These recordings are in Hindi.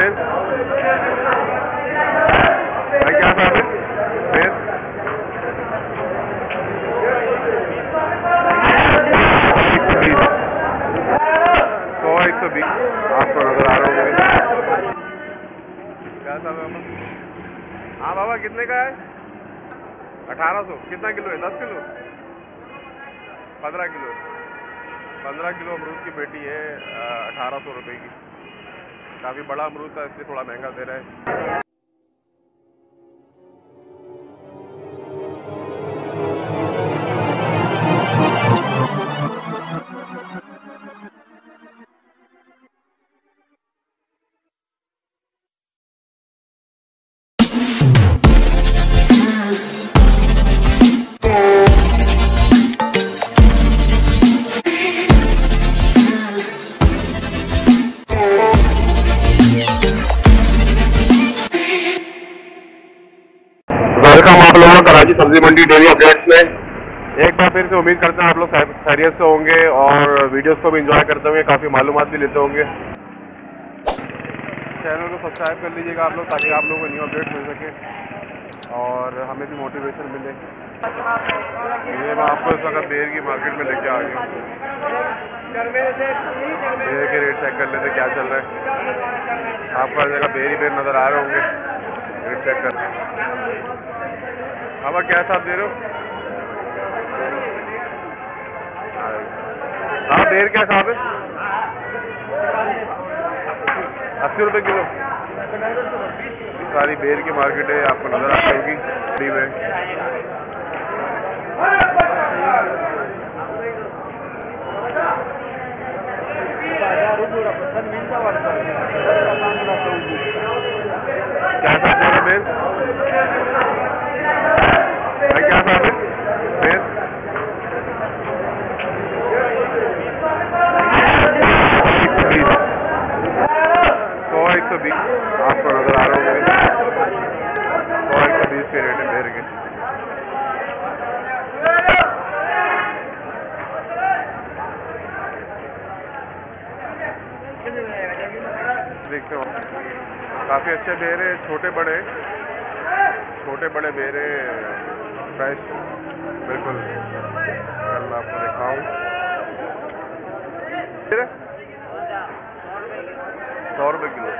बेल भाई क्या साहब है बेल सौ एक सौ बीस आपको नज़र आ रहा है बाबा कितने का है अठारह सौ कितना किलो है दस किलो पंद्रह किलो पंद्रह किलो अमरूद की पेटी है अठारह सौ रुपये की काफ़ी बड़ा अमरूद था इसलिए थोड़ा महँगा दे रहे हैं। एक बार फिर से उम्मीद करते हैं आप लोग खैरियत से होंगे और वीडियोस को भी एंजॉय करते होंगे, काफ़ी मालूम भी लेते होंगे। चैनल को सब्सक्राइब कर लीजिएगा आप लोग, ताकि आप लोगों को न्यू अपडेट मिल सके और हमें भी मोटिवेशन मिले। ये मैं आपको इस वक्त बेर की मार्केट में लेके आ गया बेर के रेट चेक कर लेते क्या चल रहा है। आपको हर जगह बेर ही बेर नज़र आ रहे होंगे। रेट चेक कर अब क्या साहब दे रहे हो? हाँ बेर क्या साहब है अस्सी रुपए किलो। सारी बेर की मार्केट है, आपको नज़र आ जाएगी फ्री है क्या साहब बेर भाई क्या साहब है बेर सौ एक सौ बीस आपको नज़र आ रहा होगा सौ एक सौ बीस के रेट है बेर के देखते हो काफ़ी अच्छे बेर है छोटे बड़े। छोटे बड़े बेर है फ्रेश। बिल्कुल। कल मैं आपको दिखाऊँ। सौ रुपये किलो।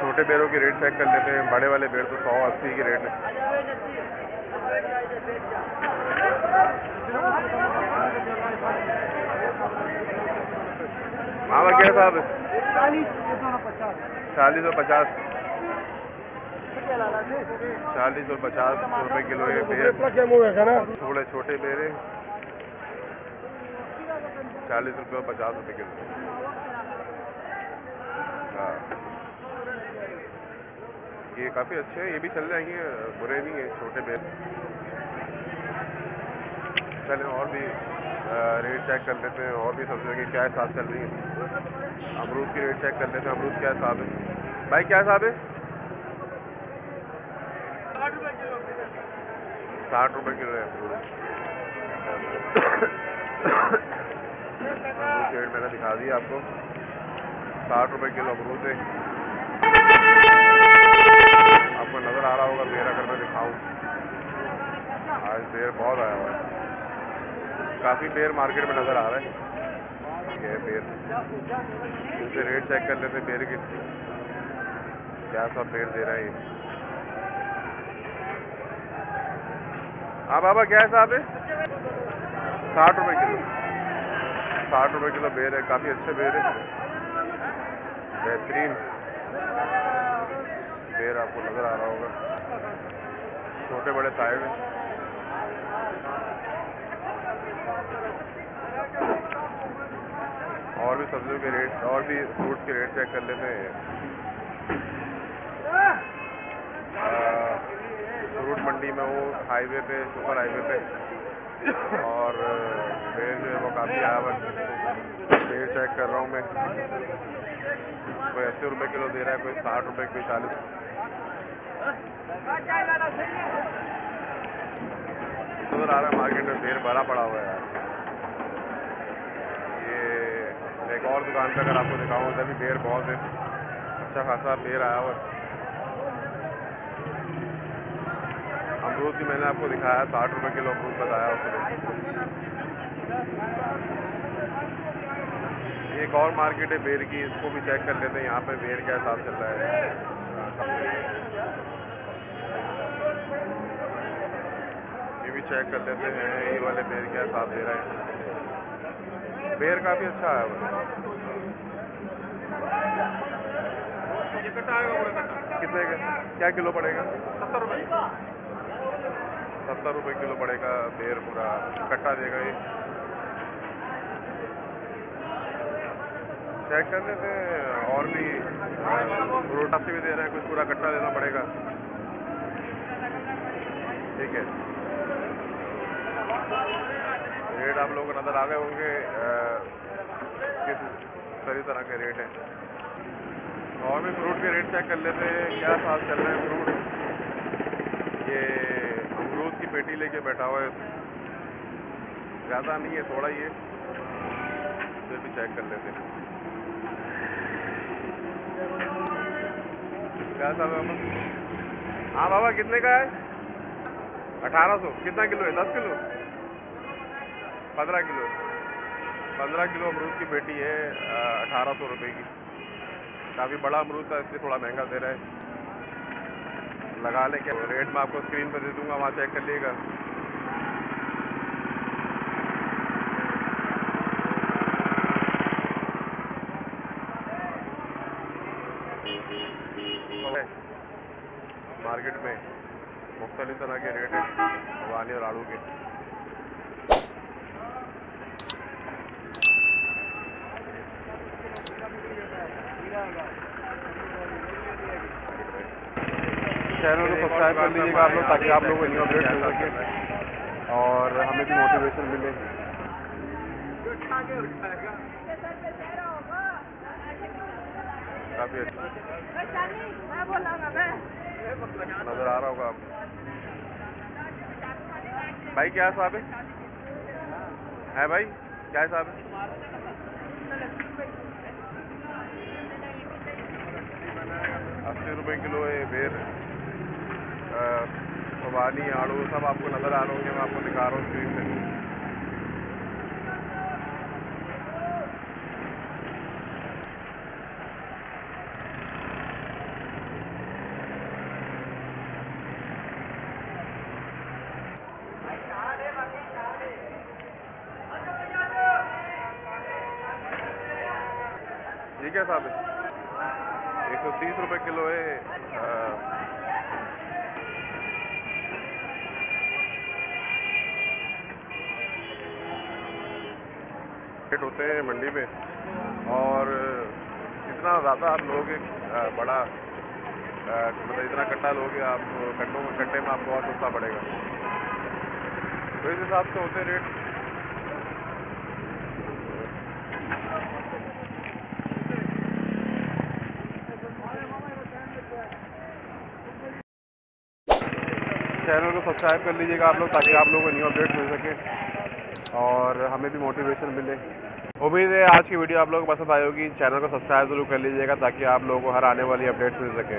छोटे बेरों की रेट चेक कर लेते हैं। बड़े वाले बेर तो सौ अस्सी की रेट है। भाई क्या साहब चालीस और पचास। चालीस और पचास रुपए किलो ये बेर थोड़े छोटे बेर चालीस रुपये और पचास रुपए किलो। हाँ। ये काफ़ी अच्छे हैं ये भी चल जाएँगे बुरे नहीं है छोटे बेर चलें और भी। रेट चेक कर लेते हैं, और भी सब्जियों की क्या हिसाब चल रही है। अमरूद की रेट चेक कर लेते हैं, अमरूद क्या हिसाब है। भाई, क्या हिसाब है? साठ रुपए किलो है अमरूद। रेट मैंने दिखा दी आपको। साठ रुपए किलो अमरूद है। आपको नज़र आ रहा होगा, मेरा अगर मैं दिखाऊँ। आज देर बहुत आया हुआ है। काफ़ी बेर मार्केट में नज़र आ रहा है। ये बेर इनसे रेट चेक कर लेते बेर की। क्या सब बेर दे रहा है ये? हाँ बाबा, क्या है साठ रुपए किलो। साठ रुपए किलो बेर है, काफ़ी अच्छे बेर है। बेहतरीन। बेर आपको नज़र आ रहा होगा। छोटे बड़े साइड हैं। और भी सब्जियों के रेट और भी फ्रूट्स के रेट चेक कर लेते हैं फ्रूट मंडी में हूँ हाईवे पे सुपर हाईवे पे। और बेर जो है वो काफ़ी आया हुआ बेर चेक कर रहा हूँ मैं। कोई अस्सी रुपये किलो दे रहा है, कोई साठ रुपये कोई चालीस। नज़र आ रहा है मार्केट में बेर भरा पड़ा हुआ है यार। ये एक और दुकान पे अगर आपको दिखाऊँ, उधर भी बेर बहुत है। अच्छा खासा बेर आया हुआ अमरूद भी मैंने आपको दिखाया साठ रुपये किलो अमरूद बताया उसने। एक और मार्केट है बेर की, इसको भी चेक कर लेते हैं, यहाँ पे बेर क्या हिसाब चल रहा है ये भी चेक कर लेते हैं, ये वाले बेर क्या हिसाब दे रहे हैं। बेर काफ़ी अच्छा है कितने का, क्या किलो पड़ेगा? सत्तर रुपये सत्तर रुपये किलो पड़ेगा बेर पूरा। कट्टा देगा ये। चेक कर लेते हैं, और भी रोटा से भी दे रहे हैं, कुछ पूरा कट्टा देना पड़ेगा। ठीक है। रेट आप लोगों को नज़र आ गए होंगे किस सभी तरह के रेट हैं। और भी फ्रूट के रेट चेक कर लेते हैं, क्या साथ चल रहे हैं फ्रूट ये अमरूद की पेटी लेके बैठा हुआ है। ज़्यादा नहीं है, थोड़ा ही है। फिर भी चेक कर लेते हैं। क्या था बाबा हाँ बाबा, कितने का है? अठारह सौ। कितना किलो है? दस किलो? पंद्रह किलो। पंद्रह किलो अमरूद की पेटी है अठारह सौ रुपये की। काफ़ी बड़ा अमरूद था, इसलिए थोड़ा महँगा दे रहा है। लगा लें क्या? रेट मैं आपको स्क्रीन पर दे दूँगा, वहाँ चेक कर लीजिएगा मार्केट में मुख्तलिफ़ तरह के रेट हैं, भवानी और आड़ू के। चैनल को सब्सक्राइब कर लीजिएगा आप लोग, ताकि आप लोगों को न्यू अपडेट मिल सके। और हमें भी मोटिवेशन मिले। काफ़ी नज़र आ रहा होगा आप भाई, क्या हिसाब है है भाई, क्या हिसाब है अस्सी रुपए किलो है बेर। भवानी, आड़ू, सब आपको नज़र आ रहे होंगे, मैं आपको दिखा रहा हूँ स्क्रीन पे। ये क्या साहब। है सौ तीस रुपये किलो है। रेट होते हैं मंडी में। और जितना ज़्यादा आप लोगे बड़ा मतलब इतना कट्टा लोगे आप कट्टों में कट्टे में आपको और सस्ता पड़ेगा। तो इस हिसाब से होते रेट। चैनल को सब्सक्राइब कर लीजिएगा आप लोग, ताकि आप लोगों को न्यू अपडेट मिल सके। और हमें भी मोटिवेशन मिले। उम्मीद है आज की वीडियो आप लोगों को पसंद आई होगी। चैनल को सब्सक्राइब ज़रूर कर लीजिएगा, ताकि आप लोगों को हर आने वाली अपडेट्स मिल सके।